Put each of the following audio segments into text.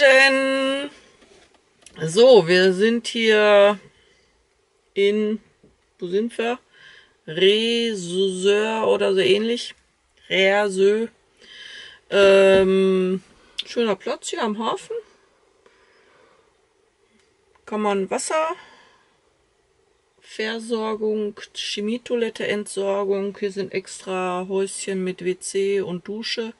Hallöchen! So, wir sind hier in, wo sind wir? Reseur oder so ähnlich. Rersö. Ähm, schöner Platz hier am Hafen. Kann man Wasser, Versorgung, Chemietoilette, Entsorgung. Hier sind extra Häuschen mit WC und Dusche.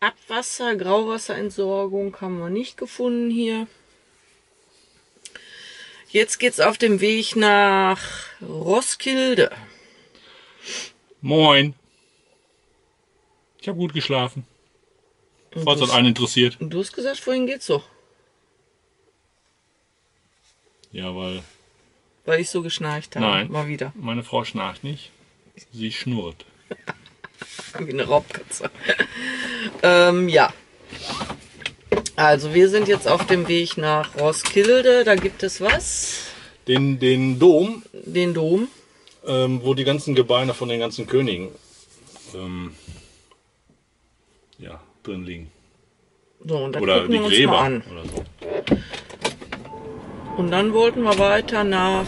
Abwasser, Grauwasserentsorgung haben wir nicht gefunden hier. Jetzt geht's auf dem Weg nach Roskilde. Moin. Ich habe gut geschlafen. Falls das einen interessiert. Und du hast gesagt, vorhin geht's so, Ja, weil weil ich so geschnarcht habe. Nein. Mal wieder. meine Frau schnarcht nicht. Sie schnurrt. Wie eine Raubkatze. ähm, ja. Also wir sind jetzt auf dem Weg nach Roskilde. Da gibt es was? Den, den Dom, Den Dom. ähm, wo die ganzen Gebeine von den ganzen Königen ähm, ja, drin liegen. So, und da Oder gucken die wir uns Gräber. mal an. So. Und dann wollten wir weiter nach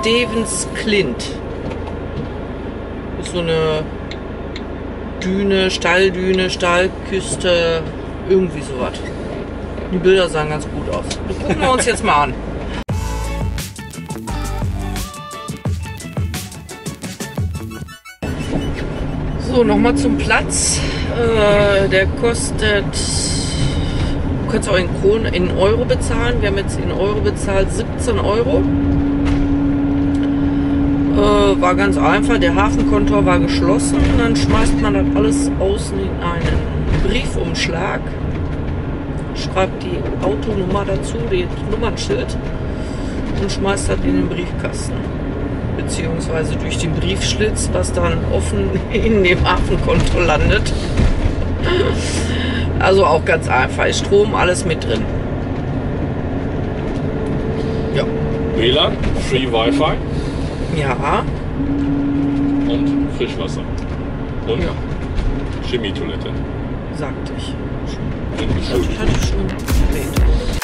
Stevens Clint. So eine Düne, Stalldüne, Stallküste, irgendwie sowas. Die Bilder sahen ganz gut aus. Das gucken wir uns jetzt mal an. So, nochmal zum Platz. Äh, der kostet Du kannst auch in Kronen, in Euro bezahlen. Wir haben jetzt in Euro bezahlt 17 Euro. Äh, war ganz einfach. Der Hafenkontor war geschlossen. Dann schmeißt man das alles außen in einen Briefumschlag. Schreibt die Autonummer dazu, das Nummernschild und schmeißt das in den Briefkasten. Beziehungsweise durch den Briefschlitz, was dann offen in dem Hafenkonto landet. Also auch ganz einfach. Strom, alles mit drin. Ja. WLAN, Free Wi-Fi Ja. und Frischwasser. Und Ja. Chemietoilette. Sagte ich. Und Also Geschirr. ich hatte schon erwähnt.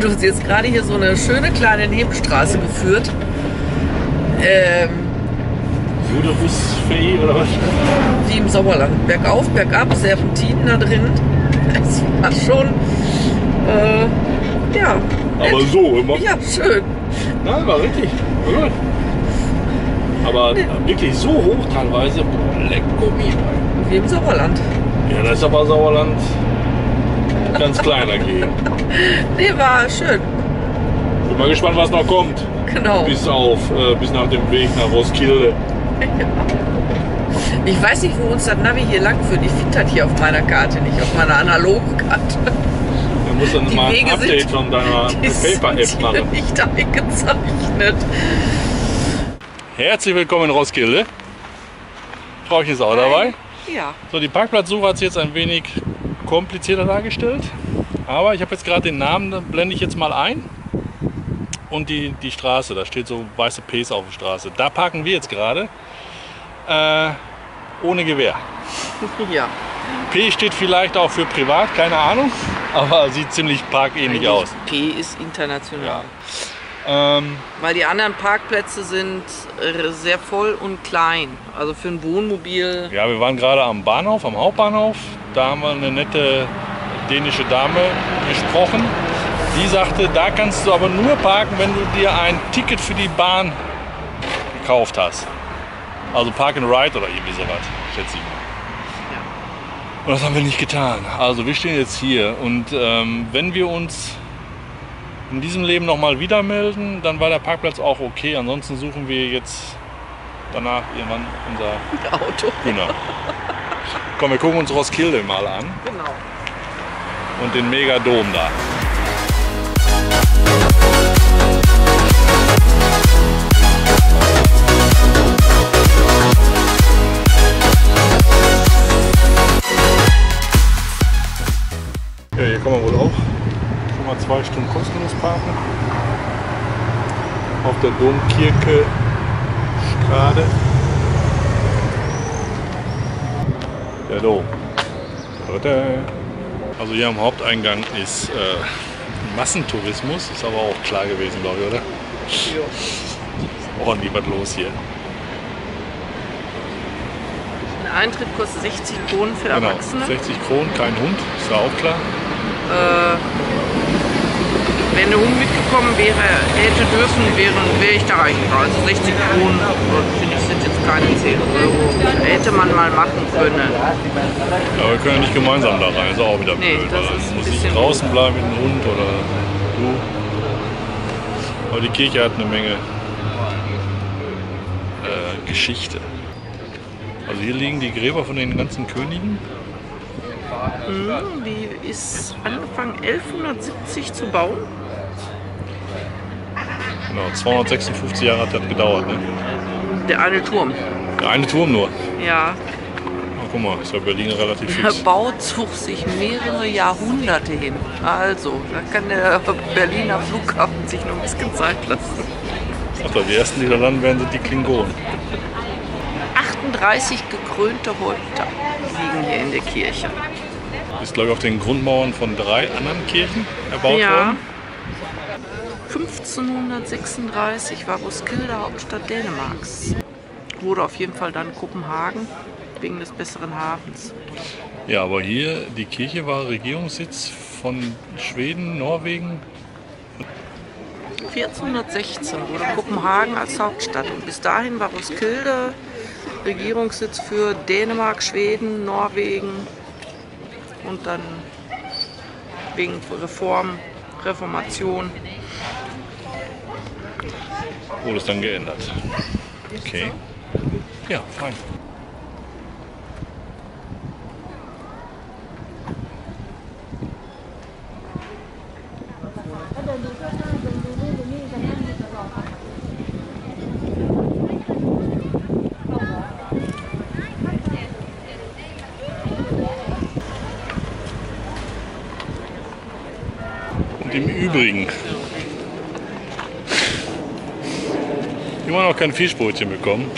Hat uns jetzt gerade hier so eine schöne kleine Nebenstraße geführt. Ähm, Judebusfee oder was? wie im Sauerland. Bergauf, bergab, Serpentinen da drin. Es war schon, äh, ja. Aber so immer. Ja, schön. Ja, war richtig. War gut. Aber wirklich so hoch teilweise. Boah, lecko mio. Wie im Sauerland. Ja, das ist aber Sauerland ganz kleiner gehen. Nee, war schön. Bin mal gespannt, was noch kommt. Genau. Bis auf, äh, bis nach dem Weg nach Roskilde. Ich weiß nicht, wo uns das Navi hier lang führt. Ich finde das hier auf meiner Karte nicht, auf meiner analogen Karte. Du musst dann Die mal ein Update sind- von deiner Paper-App machen. nicht eingezeichnet. Herzlich willkommen in Roskilde. Frauchen ist auch dabei. Ja. So, die Parkplatzsuche hat sich jetzt ein wenig komplizierter dargestellt. Aber ich habe jetzt gerade den Namen, da blende ich jetzt mal ein. Und die, die Straße, da steht so weiße Ps auf der Straße. Da parken wir jetzt gerade. Äh, ohne Gewehr. Ja. P steht vielleicht auch für privat, keine Ahnung. Aber sieht ziemlich parkähnlich aus. P ist international. Ähm, Weil die anderen Parkplätze sind äh, sehr voll und klein. Also für ein Wohnmobil. Ja, wir waren gerade am Bahnhof, am Hauptbahnhof. Da haben wir eine nette dänische Dame gesprochen. Die sagte, da kannst du aber nur parken, wenn du dir ein Ticket für die Bahn gekauft hast. Also Park and Ride oder irgendwie sowas, schätze ich mal. Und das haben wir nicht getan. Also wir stehen jetzt hier und ähm, wenn wir uns in diesem Leben nochmal wieder melden, dann war der Parkplatz auch okay. Ansonsten suchen wir jetzt danach irgendwann unser Auto. Genau. Komm, wir gucken uns Roskilde mal an Genau. und den Megadom da. Zwei Stunden kostenlos parken. Auf der Domkirche Strade. Der Dom. Also hier am Haupteingang ist äh, Massentourismus, ist aber auch klar gewesen, glaube ich, oder? Ordentlich was los hier. Ein Eintritt kostet 60 Kronen für Genau, Erwachsene. 60 Kronen, kein Hund, ist ja auch klar. Wenn der Hund mitgekommen wäre, hätte dürfen, wäre, wäre ich da reingegangen. Also 60 Kronen, finde ich, sind jetzt keine 10 Euro. Hätte man mal machen können. Aber wir können ja nicht gemeinsam da rein, ist auch wieder Nee, blöd. das weil ist muss ich draußen bleiben mit dem Hund oder du. Aber die Kirche hat eine Menge äh, Geschichte. Also hier liegen die Gräber von den ganzen Königen. Hm, Die ist angefangen 1170 zu bauen. Genau, 256 Jahre hat das gedauert. Ne? Der eine Turm. Der eine Turm nur. Ja, Oh, guck mal, ist ja Berlin relativ der fix. Bauzug sich mehrere Jahrhunderte hin. Also, da kann der Berliner Flughafen sich noch ein bisschen Zeit lassen. Ach die ersten, die da landen werden, sind die Klingonen. 38 gekrönte Häupter liegen hier in der Kirche. Ist, glaube ich, auf den Grundmauern von drei anderen Kirchen erbaut Ja. worden. 1536 war Roskilde Hauptstadt Dänemarks. Wurde auf jeden Fall dann Kopenhagen wegen des besseren Hafens. Ja, aber hier, die Kirche war Regierungssitz von Schweden, Norwegen. 1416 wurde Kopenhagen als Hauptstadt und bis dahin war Roskilde Regierungssitz für Dänemark, Schweden, Norwegen und dann wegen Reform, Reformation. Wurde es dann geändert. Okay. Ja, fein. Und im Übrigen immer noch kein Fischbrötchen bekommen.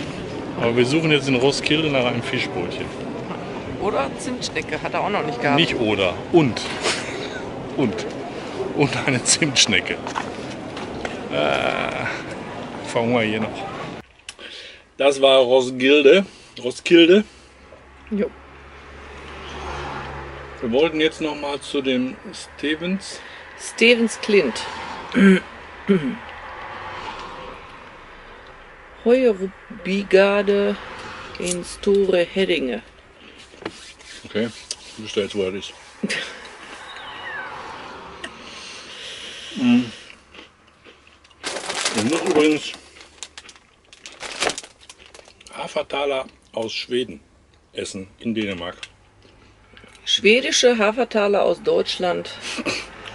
Aber wir suchen jetzt in Roskilde nach einem Fischbrötchen. Oder Zimtschnecke hat er auch noch nicht gehabt. Nicht oder. Und. Und. Und eine Zimtschnecke. Äh, verhungern wir hier noch. Das war Roskilde. Roskilde. Jo. Wir wollten jetzt noch mal zu dem Stevens. Stevens Clint. Heuerbrigade in Store Heddinge. Okay, du stellst, wo er ist. Ich muss übrigens Hafertaler aus Schweden essen, in Dänemark. Schwedische Hafertaler aus Deutschland.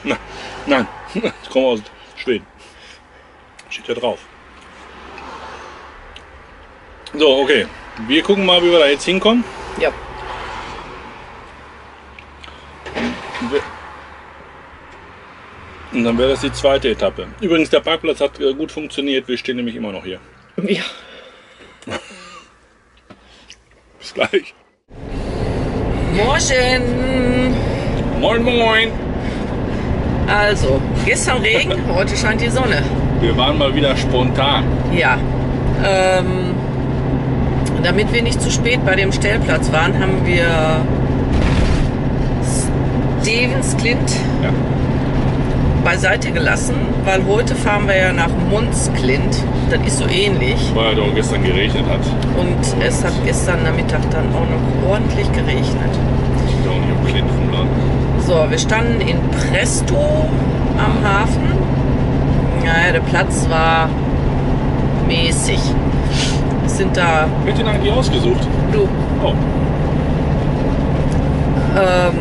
Na, nein, ich komme aus Schweden. Steht da drauf. So, okay. Wir gucken mal, wie wir da jetzt hinkommen. Ja. Und dann wäre das die zweite Etappe. Übrigens, der Parkplatz hat äh, gut funktioniert. Wir stehen nämlich immer noch hier. Ja. Bis gleich. Morgen! Moin, moin. Also, gestern Regen, heute scheint die Sonne. Wir waren mal wieder spontan. Ja. Ähm, damit wir nicht zu spät bei dem Stellplatz waren, haben wir Stevens Clint Ja. beiseite gelassen, weil heute fahren wir ja nach Mons Clint. Das ist so ähnlich. Weil es auch gestern geregnet hat. Und es hat gestern Nachmittag dann auch noch ordentlich geregnet. Ich auch nicht um Klint rumladen. So, wir standen in Presto am Hafen. Naja, der Platz war mäßig. Es sind da, Wer hat den eigentlich ausgesucht? du, Oh, ähm,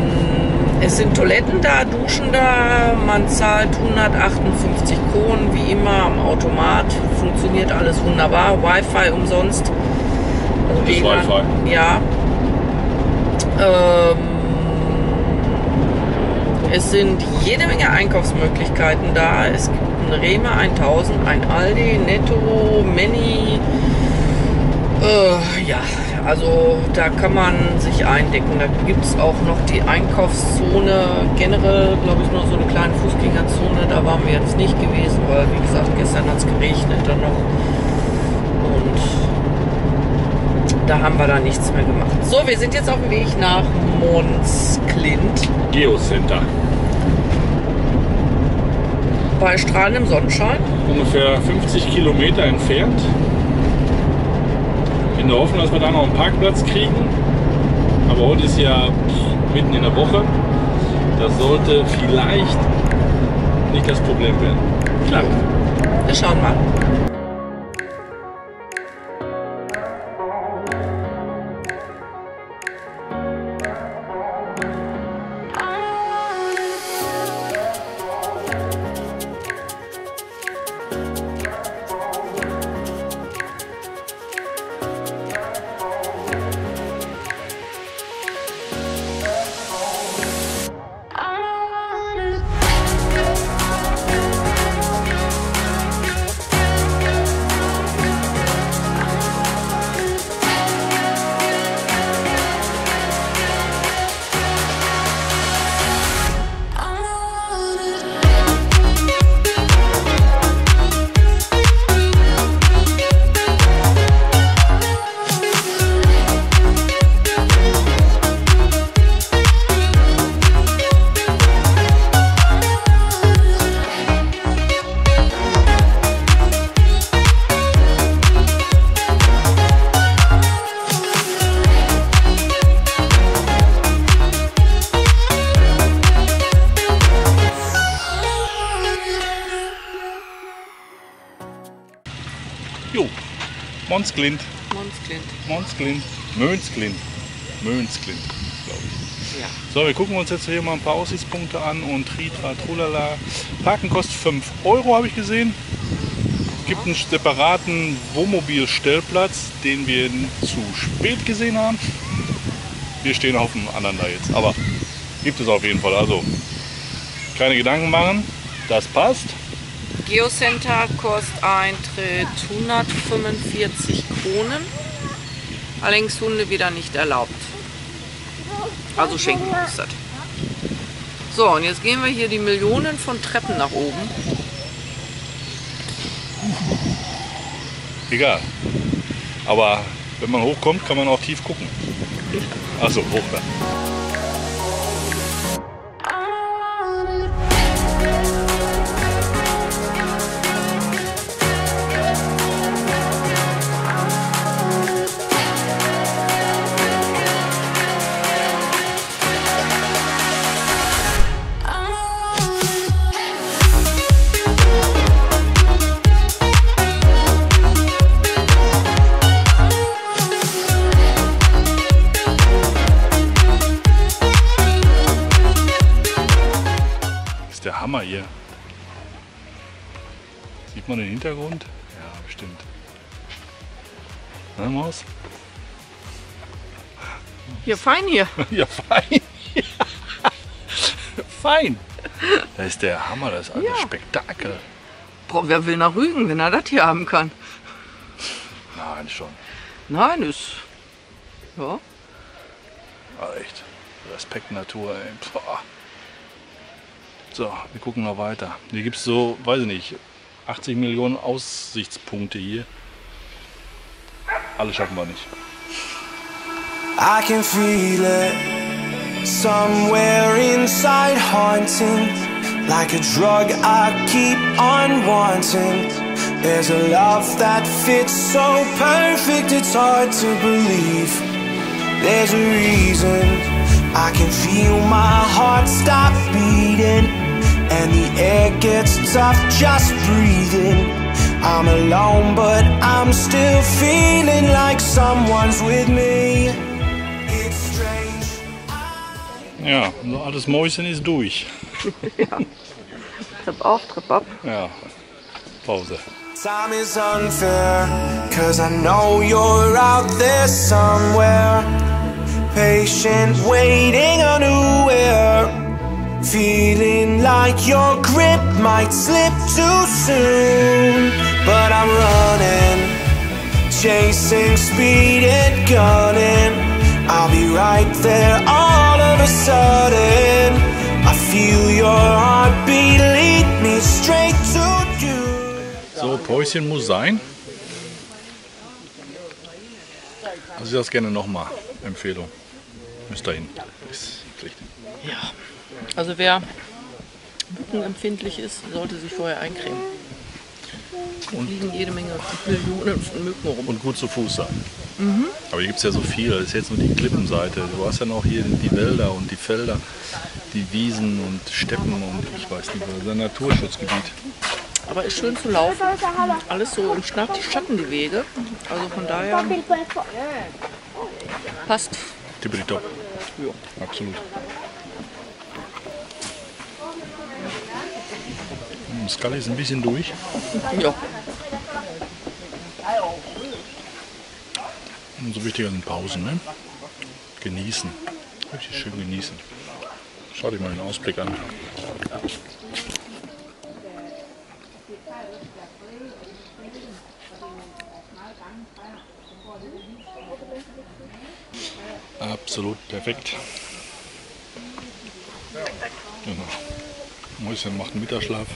es sind Toiletten da, Duschen da. Man zahlt 158 Kronen, wie immer, am Automat. Funktioniert alles wunderbar. Wi-Fi umsonst. Also Gutes Wi-Fi. Ja. Ähm, es sind jede Menge Einkaufsmöglichkeiten da. Es gibt ein Rema 1000, ein Aldi, Netto, Many. Äh, ja, also da kann man sich eindecken. Da gibt es auch noch die Einkaufszone, generell glaube ich noch so eine kleine Fußgängerzone. Da waren wir jetzt nicht gewesen, weil wie gesagt, gestern hat es geregnet dann noch. Und da haben wir dann nichts mehr gemacht. So, wir sind jetzt auf dem Weg nach Mons Klint Geocenter. bei strahlendem Sonnenschein. Ungefähr 50 Kilometer entfernt. In der Hoffnung, dass wir da noch einen Parkplatz kriegen. Aber heute ist ja mitten in der Woche. Das sollte vielleicht nicht das Problem werden. Klar. Wir schauen mal. Mons Klint. Mons Klint. Mons Klint. Möns Klint. Möns Klint, glaube ich. Ja. So, wir gucken uns jetzt hier mal ein paar Aussichtspunkte an und Tritra, Trulala. Parken kostet 5 Euro, habe ich gesehen. Es gibt einen separaten Wohnmobilstellplatz, den wir zu spät gesehen haben. Wir stehen auf dem anderen da jetzt, aber gibt es auf jeden Fall. Also keine Gedanken machen, das passt. Geocenter kostet Eintritt 145 Kronen. Allerdings Hunde wieder nicht erlaubt. Also schenken das. So, und jetzt gehen wir hier die Millionen von Treppen nach oben. Egal. Aber wenn man hochkommt, kann man auch tief gucken. Also hoch da. Sieht man den Hintergrund? Ja, bestimmt. Ne, Maus? Hier, fein hier. Ja, fein. fein. Das ist der Hammer, das alte Ja. Spektakel. Boah, wer will nach Rügen, wenn er das hier haben kann? Nein, schon. Nein, ist. Ja. Aber echt. Respekt Natur, ey. Boah. So, wir gucken noch weiter. Hier gibt es so, weiß ich nicht, 80 Millionen Aussichtspunkte hier. Alle schaffen wir nicht. I can feel it somewhere inside, haunting like a drug I keep on wanting. There's a love that fits so perfect, it's hard to believe. There's a reason I can feel my heart stop beating, and the air gets tough just breathing. I'm alone, but I'm still feeling like someone's with me. It's strange. Ja, unser altes Mäuschen ist durch. Trepp auf, Trepp ab. Ja, Pause. Time is unfair, cause I know you're out there somewhere. Patient, waiting unaware. Feeling like your grip might slip too soon. But I'm running, chasing speed and gunning. I'll be right there all of a sudden. I feel your heartbeat lead me straight to you. So, Päuschen muss sein. Also ich das gerne nochmal. Empfehlung. Müsst dahin. Ist Pflicht. Ja. Also wer mückenempfindlich ist, sollte sich vorher eincremen. Hier fliegen jede Menge Millionen von Mücken rum. Und gut zu Fuß sein. Aber hier gibt es ja so viel. Das ist jetzt nur die Klippenseite. Du hast ja noch hier die Wälder und die Felder, die Wiesen und Steppen und ich weiß nicht, was. Das ist ein Naturschutzgebiet. Aber ist schön zu laufen. Alles so im Schnatt- Schatten die Wege. Also von daher passt. Tippitopp. Ja. Absolut. Hm, Scully ist ein bisschen durch. Ja. Umso wichtiger sind Pausen, ne? Genießen. Richtig schön genießen. Schau dir mal den Ausblick an. Absolut perfekt. Genau. Mäuschen macht einen Mittagsschlaf.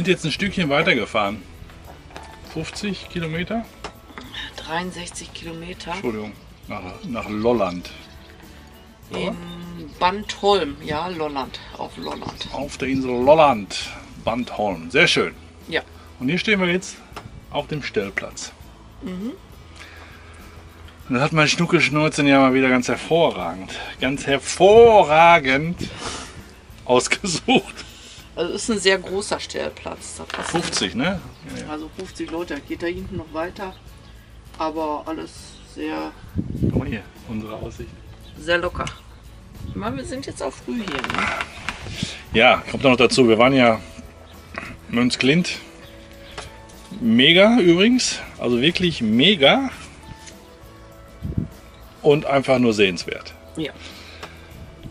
Sind jetzt ein Stückchen weitergefahren. 50 Kilometer? 63 Kilometer Entschuldigung, nach, nach Lolland. in Bandholm. Ja, Lolland. Auf Lolland. Auf der Insel Lolland, Bandholm. Sehr schön. Ja. Und hier stehen wir jetzt auf dem Stellplatz. Und das hat mein Schnuckelschnurzen ja mal wieder ganz hervorragend, ganz hervorragend ausgesucht. Also ist ein sehr großer Stellplatz. Da passen 50, ne? Also 50 Leute. Geht da hinten noch weiter. Aber alles sehr, Guck mal hier, unsere Aussicht. sehr locker. Ich meine, wir sind jetzt auch früh hier. Ne? Ja, kommt noch dazu, wir waren ja Mönchsklint mega übrigens. Also wirklich mega. Und einfach nur sehenswert. Ja.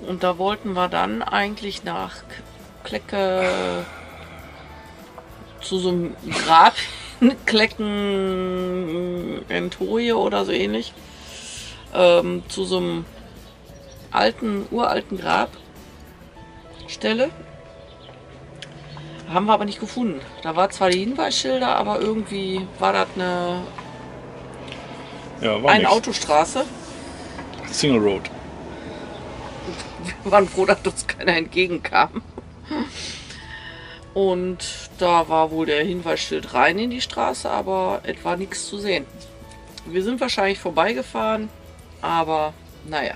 Und da wollten wir dann eigentlich nach Klecke zu so einem Grab, Klecken Entoje oder so ähnlich, ähm, zu so einem alten, uralten Grabstelle. Haben wir aber nicht gefunden. Da war zwar die Hinweisschilder, aber irgendwie war das eine, Ja, war eine nix. Autostraße. Single Road. Wir waren froh, dass uns keiner entgegenkam. Und da war wohl der Hinweisschild rein in die Straße, aber es war nichts zu sehen. Wir sind wahrscheinlich vorbeigefahren, aber naja.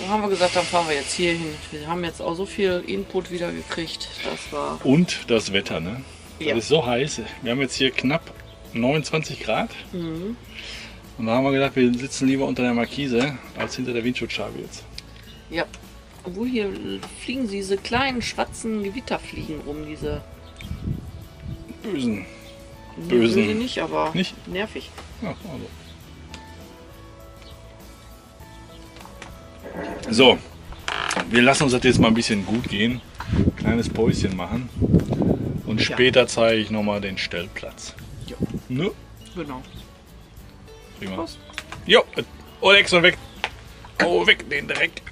Dann haben wir gesagt, dann fahren wir jetzt hier hin. Wir haben jetzt auch so viel Input wieder gekriegt. Das war. Und das Wetter, ne? Ja. Das ist so heiß. Wir haben jetzt hier knapp 29 Grad. Und da haben wir gedacht, wir sitzen lieber unter der Markise als hinter der Windschutzscheibe jetzt. Ja. Obwohl hier fliegen diese kleinen schwarzen Gewitterfliegen rum, diese. Bösen. Nee, Bösen. böse nicht, aber Nicht? nervig. Ja, also. So, wir lassen uns das jetzt mal ein bisschen gut gehen. Kleines Päuschen machen. Und später zeige ich nochmal den Stellplatz. Ja. Ne? Genau. Prima. Prost. Jo, Olex und weg. Oh, weg den Dreck.